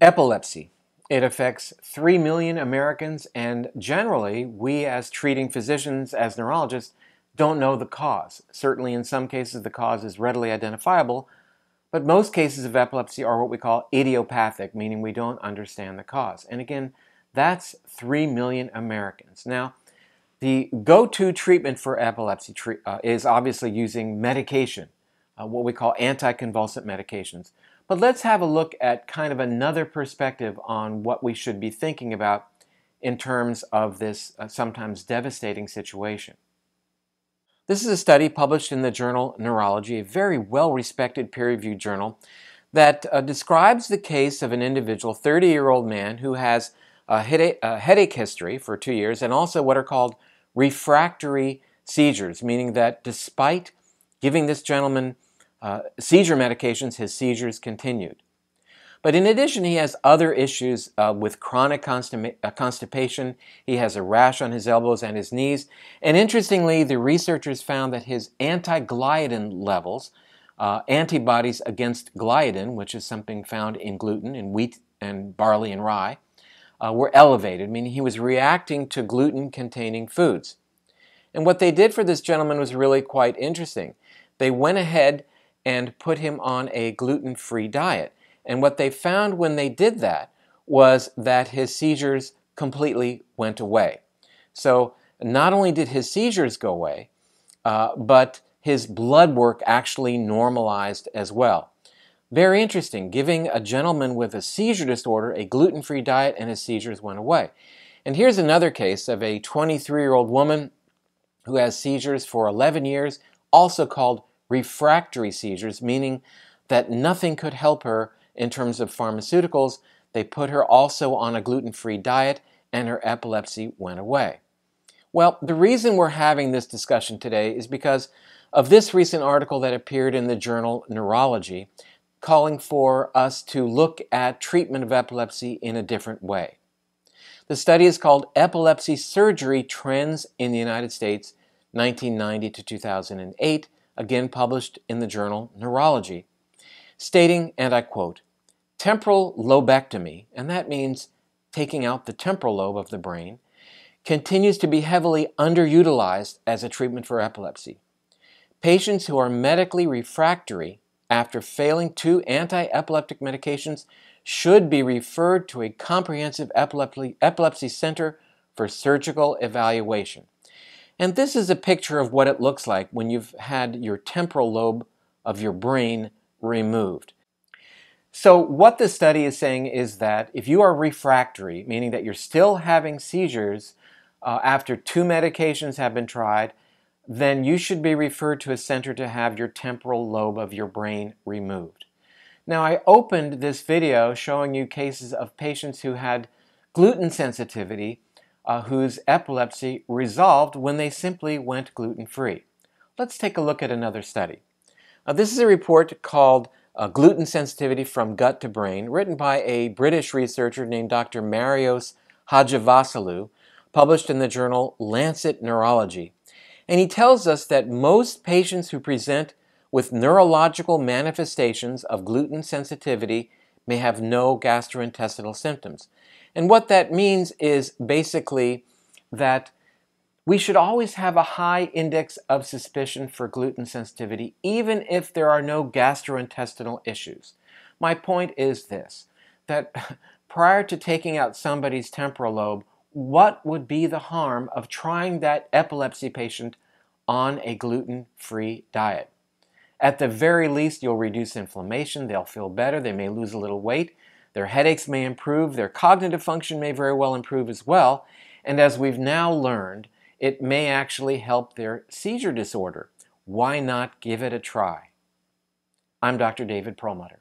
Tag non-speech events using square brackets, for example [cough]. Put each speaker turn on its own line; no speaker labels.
Epilepsy. It affects 3 million Americans, and generally, we as treating physicians, as neurologists, don't know the cause. Certainly, in some cases, the cause is readily identifiable, but most cases of epilepsy are what we call idiopathic, meaning we don't understand the cause. And again, that's 3 million Americans. Now, the go to treatment for epilepsy tre- uh, is obviously using medication, uh, what we call anticonvulsant medications. But let's have a look at kind of another perspective on what we should be thinking about in terms of this uh, sometimes devastating situation. This is a study published in the journal Neurology, a very well respected peer reviewed journal, that uh, describes the case of an individual, 30 year old man, who has a headache, a headache history for two years and also what are called refractory seizures, meaning that despite giving this gentleman uh, seizure medications, his seizures continued. But in addition, he has other issues uh, with chronic uh, constipation. He has a rash on his elbows and his knees. And interestingly, the researchers found that his anti gliadin levels, uh, antibodies against gliadin, which is something found in gluten, in wheat and barley and rye, uh, were elevated, meaning he was reacting to gluten containing foods. And what they did for this gentleman was really quite interesting. They went ahead and put him on a gluten free diet. And what they found when they did that was that his seizures completely went away. So not only did his seizures go away, uh, but his blood work actually normalized as well. Very interesting, giving a gentleman with a seizure disorder a gluten free diet and his seizures went away. And here's another case of a 23 year old woman who has seizures for 11 years, also called refractory seizures, meaning that nothing could help her in terms of pharmaceuticals. They put her also on a gluten free diet, and her epilepsy went away. Well, the reason we're having this discussion today is because of this recent article that appeared in the journal Neurology calling for us to look at treatment of epilepsy in a different way. The study is called Epilepsy Surgery Trends in the United States 1990 to 2008 again published in the journal Neurology, stating, and I quote, temporal lobectomy, and that means taking out the temporal lobe of the brain, continues to be heavily underutilized as a treatment for epilepsy. Patients who are medically refractory after failing two anti epileptic medications should be referred to a comprehensive epilepsy, epilepsy center for surgical evaluation. And this is a picture of what it looks like when you've had your temporal lobe of your brain removed. So, what the study is saying is that if you are refractory, meaning that you're still having seizures uh, after two medications have been tried, then you should be referred to a center to have your temporal lobe of your brain removed. Now, I opened this video showing you cases of patients who had gluten sensitivity uh, whose epilepsy resolved when they simply went gluten free. Let's take a look at another study. This is a report called uh, Gluten Sensitivity from Gut to Brain, written by a British researcher named Dr. Marios Hadjivassiliou, published in the journal Lancet Neurology. And he tells us that most patients who present with neurological manifestations of gluten sensitivity may have no gastrointestinal symptoms. And what that means is basically that we should always have a high index of suspicion for gluten sensitivity, even if there are no gastrointestinal issues. My point is this that [laughs] prior to taking out somebody's temporal lobe, what would be the harm of trying that epilepsy patient on a gluten free diet? At the very least, you'll reduce inflammation, they'll feel better, they may lose a little weight, their headaches may improve, their cognitive function may very well improve as well, and as we've now learned, it may actually help their seizure disorder. Why not give it a try? I'm Dr. David Perlmutter.